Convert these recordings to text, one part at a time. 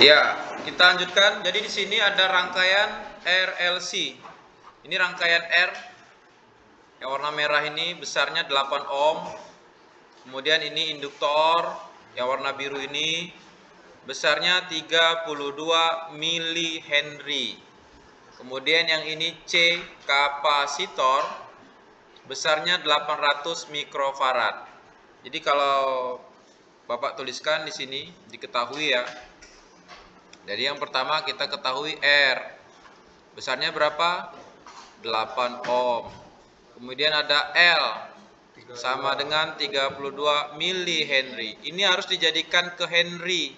Ya, kita lanjutkan. Jadi di sini ada rangkaian RLC. Ini rangkaian R yang warna merah ini besarnya 8 ohm. Kemudian ini induktor yang warna biru ini besarnya 32 mili Kemudian yang ini C kapasitor besarnya 800 mikrofarad. Jadi kalau Bapak tuliskan di sini diketahui ya jadi yang pertama kita ketahui R. Besarnya berapa? 8 ohm. Kemudian ada L sama dengan 32 mili Henry. Ini harus dijadikan ke Henry.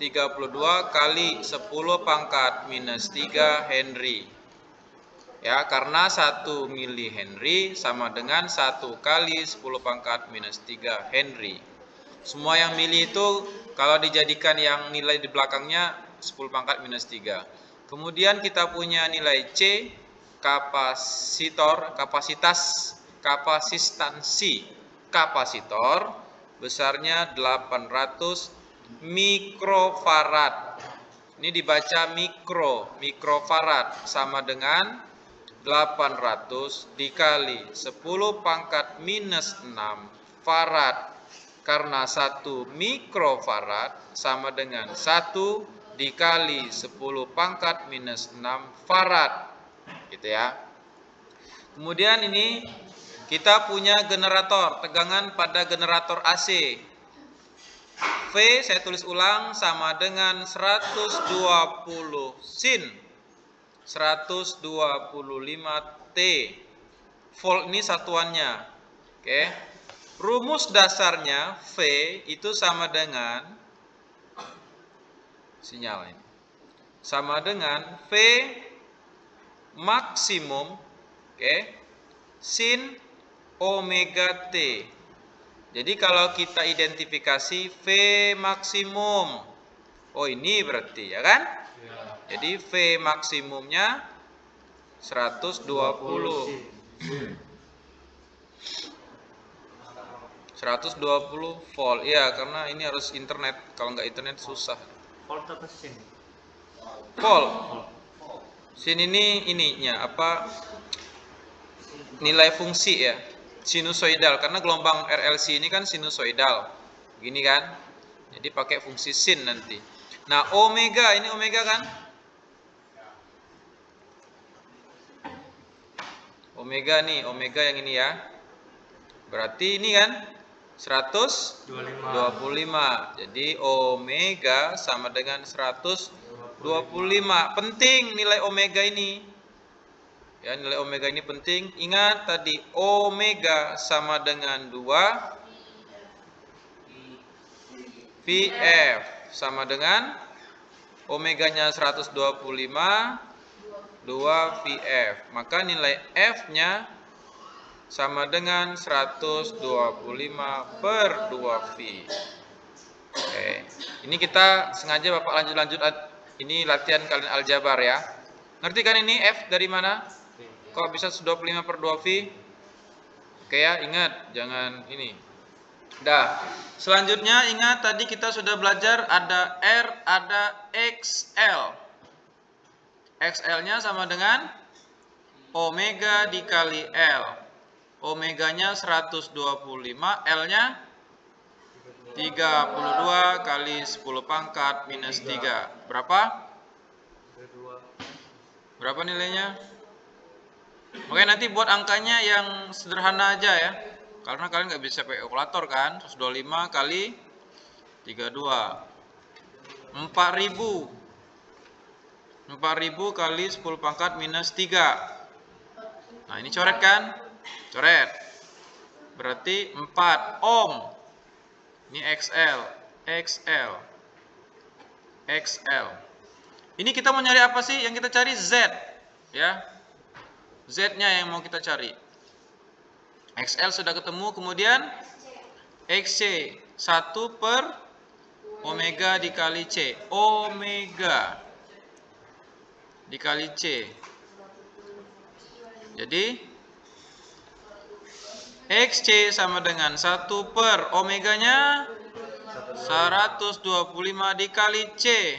32 kali 10 pangkat minus 3 Henry. Ya, karena 1 mili Henry sama dengan 1 kali 10 pangkat minus 3 Henry. Semua yang mili itu kalau dijadikan yang nilai di belakangnya 10 pangkat minus 3. Kemudian kita punya nilai C, kapasitor, kapasitas, kapasistansi kapasitor besarnya 800 mikrofarad. Ini dibaca mikro, mikrofarad sama dengan 800 dikali 10 pangkat minus 6 farad karena 1 mikrofarad sama dengan 1 dikali 10 pangkat minus 6 farad. Gitu ya. Kemudian ini kita punya generator tegangan pada generator AC V saya tulis ulang sama dengan 120 sin 125 T. Volt ini satuannya. Oke. okay. Rumus dasarnya V itu sama dengan sinyal ini. Sama dengan V maksimum oke okay, sin omega T. Jadi kalau kita identifikasi V maksimum. Oh, ini berarti ya kan? Ya. Jadi V maksimumnya 120. 120. 120 volt. Ya karena ini harus internet. Kalau nggak internet susah. Volt apa sin volt. Sin ini ininya apa nilai fungsi ya sinusoidal. Karena gelombang RLC ini kan sinusoidal. Gini kan? Jadi pakai fungsi sin nanti. Nah omega ini omega kan? Omega nih omega yang ini ya. Berarti ini kan 125. Jadi omega sama dengan 125. Penting nilai omega ini. Ya, nilai omega ini penting. Ingat tadi omega sama dengan 2 VF sama dengan omeganya 125 2 VF. Maka nilai F-nya sama dengan 125 per 2V. Oke. Ini kita sengaja Bapak lanjut-lanjut ini latihan kalian aljabar ya. Ngerti kan ini F dari mana? Kok bisa 125 per 2V? Oke ya, ingat jangan ini. Dah. Selanjutnya ingat tadi kita sudah belajar ada R, ada XL. XL-nya sama dengan omega dikali L omeganya 125, L-nya 32 kali 10 pangkat minus 3. Berapa? Berapa nilainya? Oke, nanti buat angkanya yang sederhana aja ya. Karena kalian nggak bisa pakai kalkulator kan. 125 kali 32. 4000. 4000 kali 10 pangkat minus 3. Nah, ini coret kan? Coret. Berarti 4 ohm. Ini XL, XL, XL. Ini kita mau nyari apa sih? Yang kita cari Z, ya. Z-nya yang mau kita cari. XL sudah ketemu, kemudian XC 1 per omega dikali C. Omega dikali C. Jadi XC sama dengan 1 per omeganya 125 dikali C.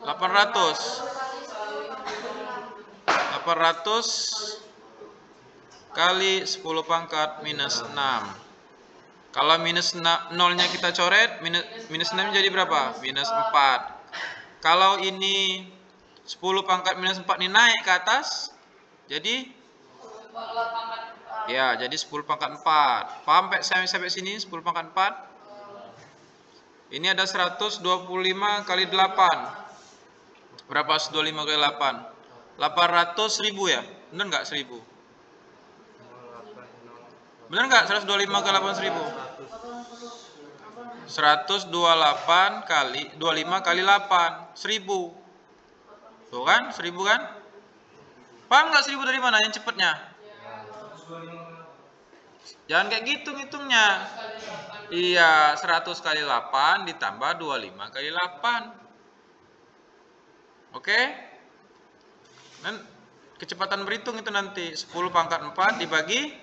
800 kali 10 pangkat minus 6 kalau minus 0 nya kita coret minus, minus 6 jadi berapa? minus 4 kalau ini 10 pangkat minus 4 ini naik ke atas jadi ya jadi 10 pangkat 4 paham sampai, sampai sini 10 pangkat 4 ini ada 125 kali 8 berapa 125 kali 8 800 ribu ya? Bener nggak 1000? Bener nggak 125 kali 8 ribu? 128 kali 25 kali 8 1000 Tuh kan 1000 kan Paham nggak 1000 dari mana yang cepetnya Jangan kayak gitu ngitungnya Iya 100 kali 8 ditambah 25 kali 8 Oke okay? Dan kecepatan berhitung itu nanti 10 pangkat 4 dibagi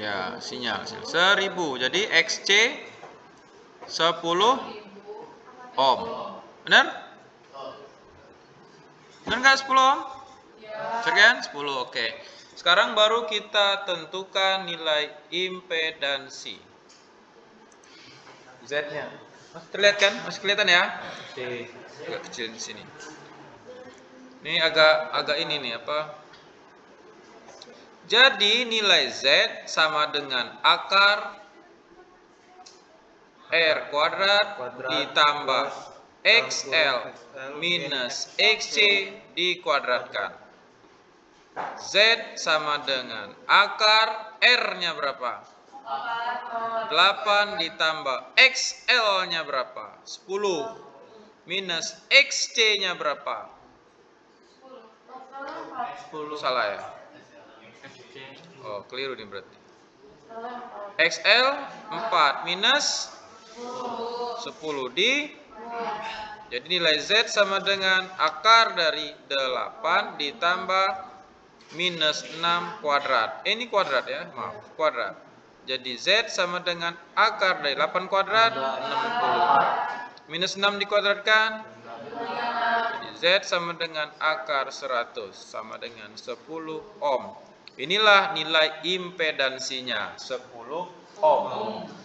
Ya, sinyal. 1000. Jadi XC 10 ohm. Benar? Benar nggak 10 ohm? Ya. Sekian 10. Oke. Sekarang baru kita tentukan nilai impedansi. Z-nya. Masih terlihat kan? Masih kelihatan ya? Oke. Agak kecil di sini. Ini agak agak ini nih apa? Jadi nilai Z sama dengan akar R kuadrat, kuadrat ditambah XL minus XC dikuadratkan. Z sama dengan akar R-nya berapa? 8 ditambah XL-nya berapa? 10 minus XC-nya berapa? 10 salah ya? Oh, keliru nih berarti. XL 4 minus 10 di jadi nilai Z sama dengan akar dari 8 ditambah minus 6 kuadrat. Eh, ini kuadrat ya, maaf, kuadrat. Jadi Z sama dengan akar dari 8 kuadrat 60. Minus 6 dikuadratkan. Jadi Z sama dengan akar 100 sama dengan 10 ohm. Inilah nilai impedansinya 10 ohm.